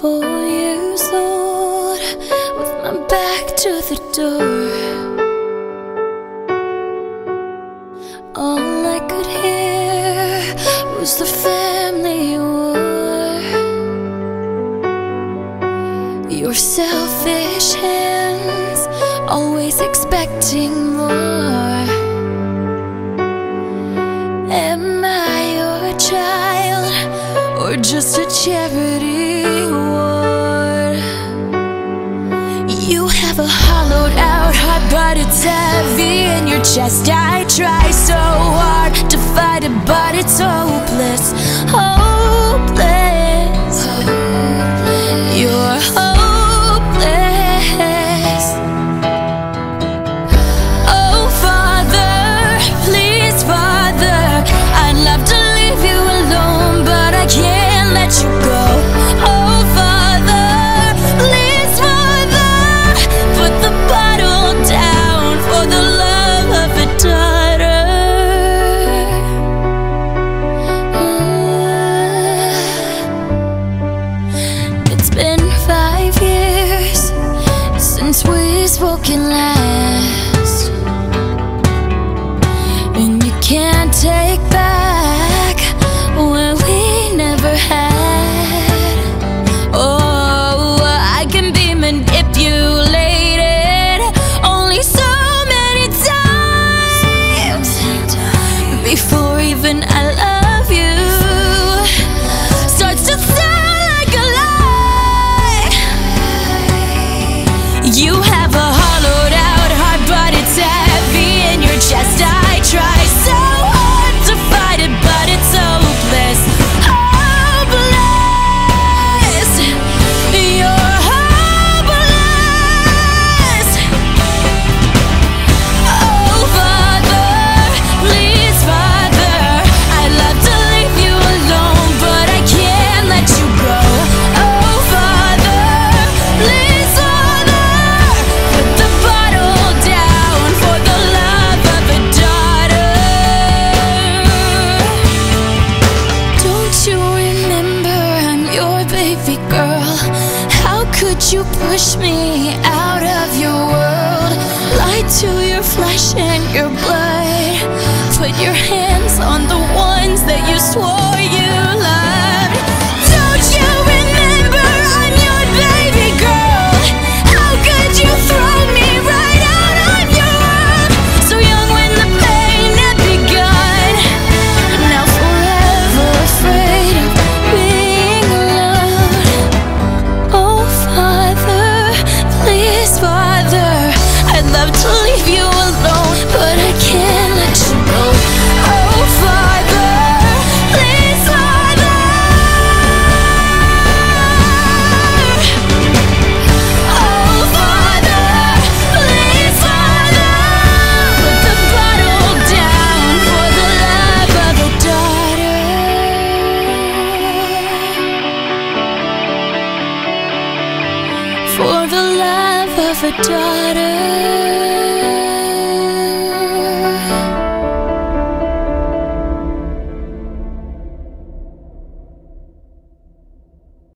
four years old with my back to the door. All I could hear was the family war. Your selfish hands always expecting more. Am I your child or just a charity? out hot, but it's heavy in your chest. I try so this broken life You have a you push me out of your world Lie to your flesh and your blood. Put your hands on the ones that you swore you love to leave you alone. for the love of a daughter.